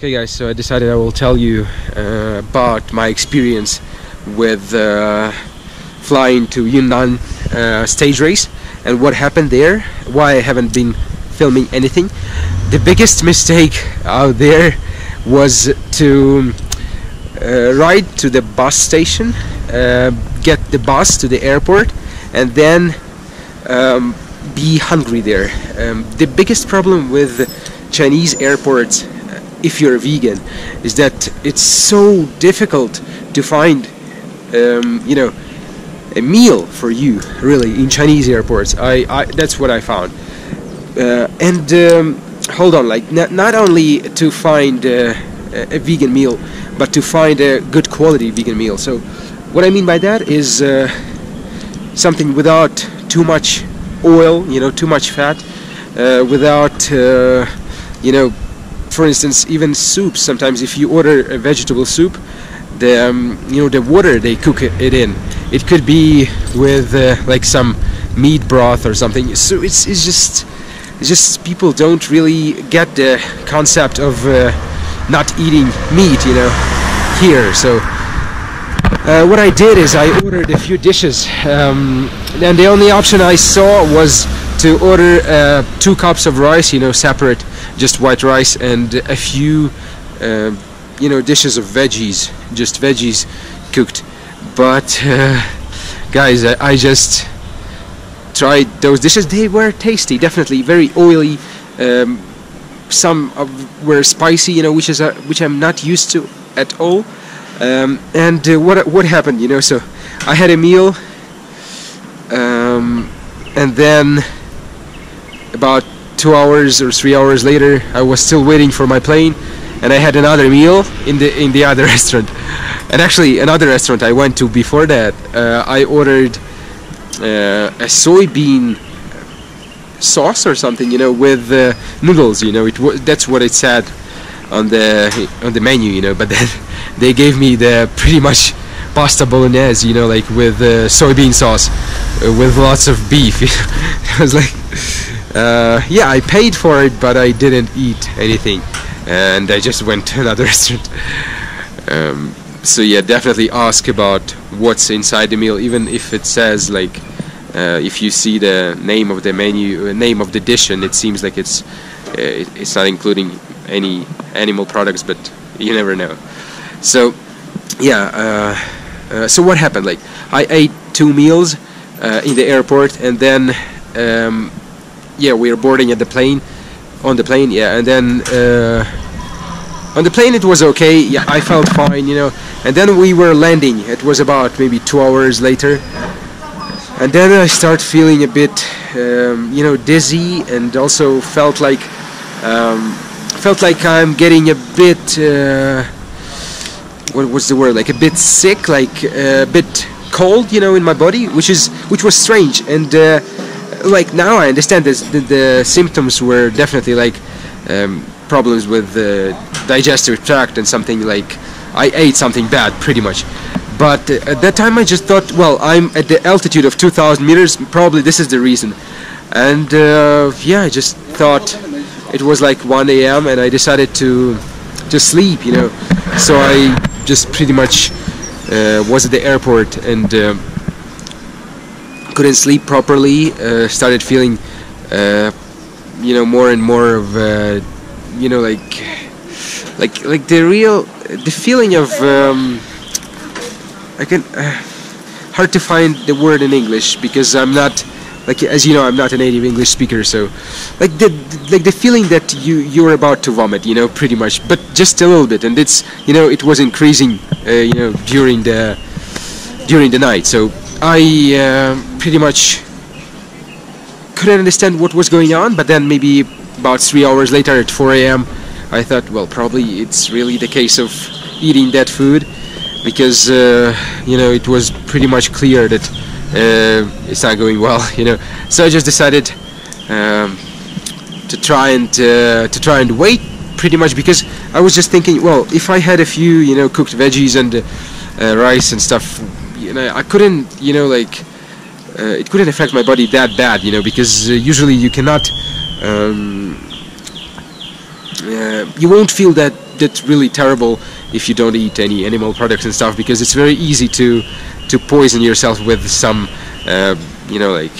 Okay guys, so I decided I will tell you uh, about my experience with uh, flying to Yunnan uh, stage race and what happened there, why I haven't been filming anything. The biggest mistake out there was to uh, ride to the bus station, uh, get the bus to the airport and then um, be hungry there. Um, the biggest problem with Chinese airports if you're a vegan is that it's so difficult to find um, you know a meal for you really in Chinese airports. I, I that's what I found. Uh, and um, hold on like not, not only to find uh, a vegan meal but to find a good quality vegan meal. So what I mean by that is uh, something without too much oil you know too much fat uh, without uh, you know for instance, even soups. Sometimes, if you order a vegetable soup, the um, you know the water they cook it in, it could be with uh, like some meat broth or something. So it's it's just it's just people don't really get the concept of uh, not eating meat, you know, here. So. Uh, what I did is I ordered a few dishes, um, and the only option I saw was to order uh, two cups of rice, you know, separate just white rice and a few uh, you know dishes of veggies just veggies cooked. But uh, guys I, I, just tried those dishes. They were tasty definitely. Very oily. Um, some were spicy you know which is a, which I'm not used to at all. Um, and uh, what what happened you know? So I had a meal um, and then about two hours or three hours later I was still waiting for my plane and I had another meal in the in the other restaurant. And actually another restaurant I went to before that uh, I ordered uh, a soybean sauce or something you know with uh, noodles you know it was that's what it said on the on the menu you know but then they gave me the pretty much pasta bolognese you know like with uh, soybean sauce uh, with lots of beef I was like uh, yeah, I paid for it, but I didn't eat anything, and I just went to another restaurant. Um, so yeah, definitely ask about what's inside the meal, even if it says like, uh, if you see the name of the menu, uh, name of the dish, and it seems like it's uh, it's not including any animal products, but you never know. So yeah, uh, uh, so what happened? Like I ate two meals in the airport, and then. Um, yeah, we were boarding at the plane, on the plane, yeah, and then uh, on the plane it was okay. Yeah, I felt fine, you know. And then we were landing. It was about maybe two hours later, and then I start feeling a bit, um, you know, dizzy, and also felt like um, felt like I'm getting a bit. Uh, what was the word? Like a bit sick, like uh, a bit cold, you know, in my body, which is which was strange and. Uh, like now I understand this, the, the symptoms were definitely like um, problems with the digestive tract and something like I ate something bad pretty much. But uh, at that time I just thought, well, I'm at the altitude of 2,000 meters. Probably this is the reason. And uh, yeah, I just thought it was like 1 a.m. and I decided to to sleep, you know. So I just pretty much uh, was at the airport and. Couldn't sleep properly. Uh, started feeling, uh, you know, more and more of, uh, you know, like, like, like the real, the feeling of. Um, I can uh, hard to find the word in English because I'm not like as you know I'm not a native English speaker so like the like the feeling that you you're about to vomit you know pretty much but just a little bit and it's you know it was increasing uh, you know during the during the night so I uh, pretty much couldn't understand what was going on, but then maybe about three hours later at 4 a.m., I thought, well, probably it's really the case of eating that food because, uh, you know, it was pretty much clear that uh, it's not going well, you know. So I just decided um, to try and uh, to try and wait pretty much because I was just thinking, well, if I had a few, you know, cooked veggies and uh, rice and stuff you know I couldn't you know like uh, it couldn't affect my body that bad you know because uh, usually you cannot um, uh, you won't feel that that's really terrible if you don't eat any animal products and stuff because it's very easy to to poison yourself with some uh, you know like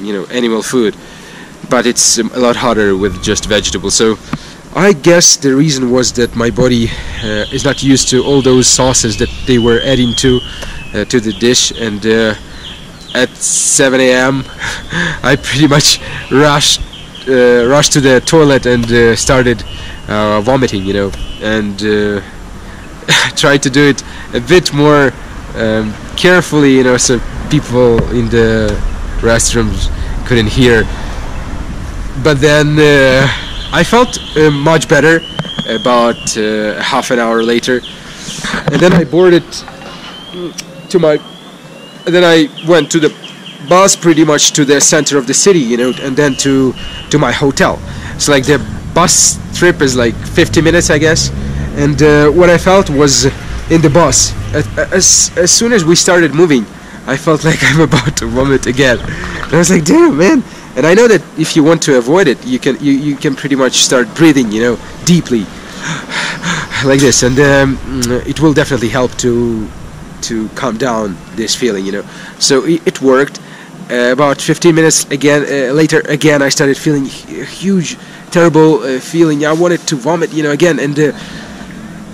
you know animal food. But it's um, a lot harder with just vegetables. So I guess the reason was that my body uh, is not used to all those sauces that they were adding to uh, to the dish and uh, at 7 a.m. I pretty much rushed uh, rushed to the toilet and uh, started uh, vomiting you know and uh, tried to do it a bit more um, carefully you know so people in the restrooms couldn't hear but then I felt much better about half an hour later and then I boarded to my then I went to the bus pretty much to the center of the city you know and then to to my hotel. So like the bus trip is like 50 minutes I guess. And uh, what I felt was in the bus. As, as soon as we started moving I felt like I'm about to vomit again. And I was like damn man. And I know that if you want to avoid it you can you, you can pretty much start breathing you know deeply like this. And um, it will definitely help to to calm down this feeling you know. So it, worked. Uh, about 15 minutes again uh, later again I started feeling a huge terrible uh, feeling. I wanted to vomit you know again and uh,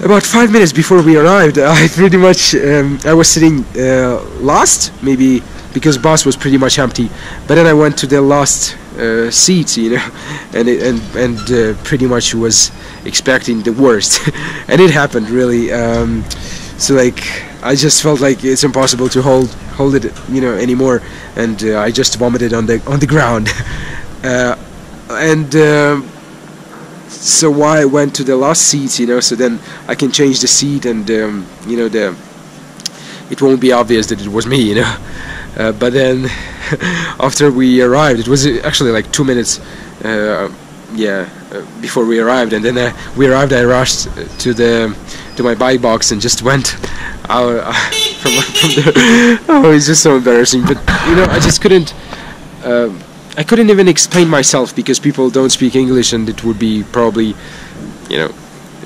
about five minutes before we arrived I pretty much um, I was sitting uh, last maybe because bus was pretty much empty. But then I went to the last uh, seat you know and it, and and uh, pretty much was expecting the worst. And it happened really. Um, so like I just felt like it's impossible to hold hold it you know anymore. And uh, I just vomited on the on the ground. Uh, and um, so why I went to the last seat you know so then I can change the seat and um, you know the it won't be obvious that it was me you know. Uh, but then after we arrived it was actually like two minutes uh, yeah uh, before we arrived. And then uh, we arrived I rushed to the to my bike box and just went uh, from, from there. Oh it's just so embarrassing but you know I just couldn't um, I couldn't even explain myself because people don't speak English and it would be probably you know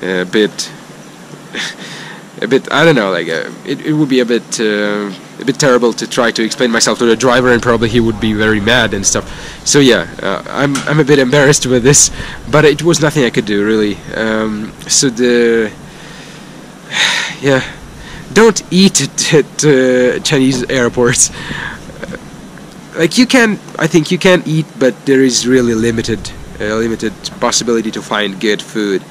a bit a bit I don't know like uh, it, it would be a bit uh, a bit terrible to try to explain myself to the driver and probably he would be very mad and stuff. So yeah uh, I'm, I'm a bit embarrassed with this but it was nothing I could do really. Um, so the yeah don't eat at, uh, Chinese airports. Like you can I think you can eat but there is really limited uh, limited possibility to find good food.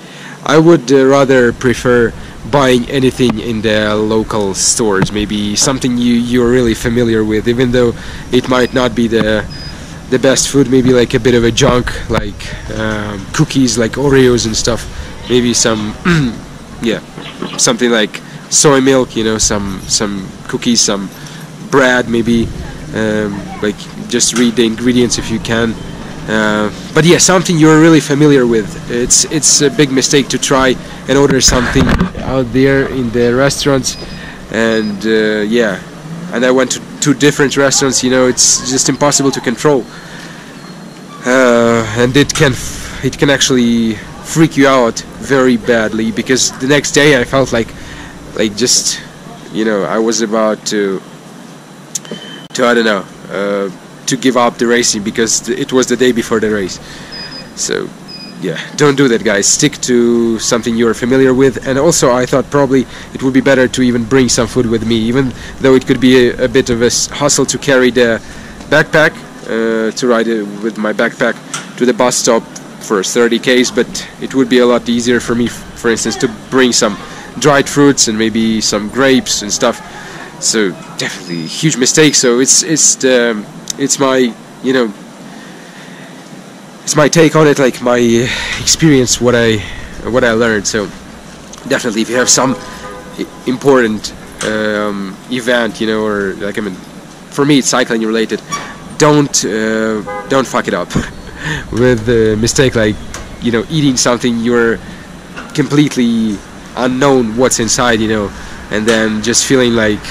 I would uh, rather prefer buying anything in the local stores maybe something you you're really familiar with even though it might not be the the best food maybe like a bit of a junk like um, cookies like Oreos and stuff. Maybe some yeah something like soy milk you know some some cookies some bread maybe um, like just read the ingredients if you can. Uh, but yeah something you're really familiar with. It's it's a big mistake to try and order something out there in the restaurants. And uh, yeah. And I went to two different restaurants you know it's just impossible to control. Uh, and it can it can actually freak you out very badly because the next day I felt like like just you know I was about to to I don't know uh, to give up the racing because it was the day before the race. So yeah don't do that guys. Stick to something you're familiar with. And also I thought probably it would be better to even bring some food with me even though it could be a, a bit of a hustle to carry the backpack uh, to ride it with my backpack to the bus stop for 30 k's but it would be a lot easier for me for instance to bring some dried fruits and maybe some grapes and stuff. So definitely huge mistake. So it's it's the it's my you know it's my take on it like my experience what I what I learned. So definitely if you have some important um, event you know or like I mean for me it's cycling related don't uh, don't fuck it up with a mistake like you know eating something you're completely unknown what's inside you know and then just feeling like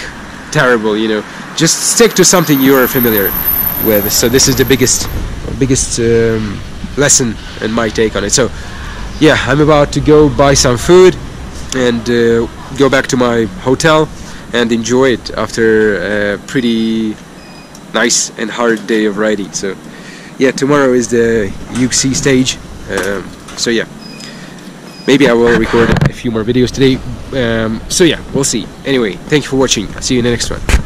terrible you know just stick to something you're familiar with so this is the biggest biggest um, lesson and my take on it so yeah, I'm about to go buy some food and uh, go back to my hotel and enjoy it after a pretty nice and hard day of riding. So, yeah, tomorrow is the UC stage. Um, so yeah, maybe I will record a few more videos today. Um, so yeah, we'll see. Anyway, thank you for watching. See you in the next one.